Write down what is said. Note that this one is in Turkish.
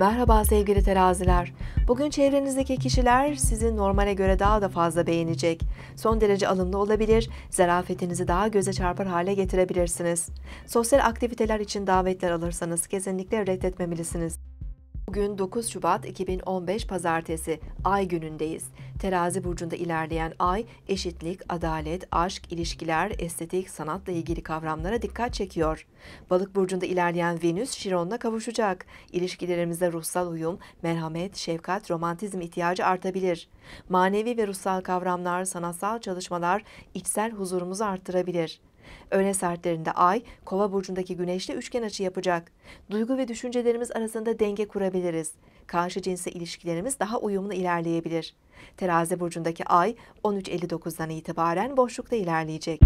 Merhaba sevgili teraziler. Bugün çevrenizdeki kişiler sizi normale göre daha da fazla beğenecek. Son derece alımlı olabilir, zarafetinizi daha göze çarpar hale getirebilirsiniz. Sosyal aktiviteler için davetler alırsanız kesinlikle reddetmemelisiniz. Bugün 9 Şubat 2015 Pazartesi, Ay günündeyiz. Terazi burcunda ilerleyen Ay, eşitlik, adalet, aşk, ilişkiler, estetik, sanatla ilgili kavramlara dikkat çekiyor. Balık burcunda ilerleyen Venüs, Şiron'la kavuşacak. İlişkilerimizde ruhsal uyum, merhamet, şefkat, romantizm ihtiyacı artabilir. Manevi ve ruhsal kavramlar, sanatsal çalışmalar içsel huzurumuzu arttırabilir. Öğle saatlerinde Ay, Kova burcundaki Güneş'le üçgen açı yapacak. Duygu ve düşüncelerimiz arasında denge kurabiliriz. Karşı cinsle ilişkilerimiz daha uyumlu ilerleyebilir. Terazi burcundaki Ay 13.59'dan itibaren boşlukta ilerleyecek.